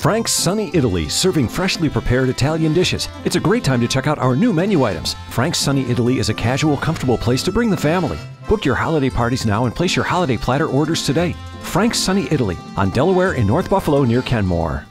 Frank's Sunny Italy, serving freshly prepared Italian dishes. It's a great time to check out our new menu items. Frank's Sunny Italy is a casual, comfortable place to bring the family. Book your holiday parties now and place your holiday platter orders today. Frank's Sunny Italy on Delaware in North Buffalo near Kenmore.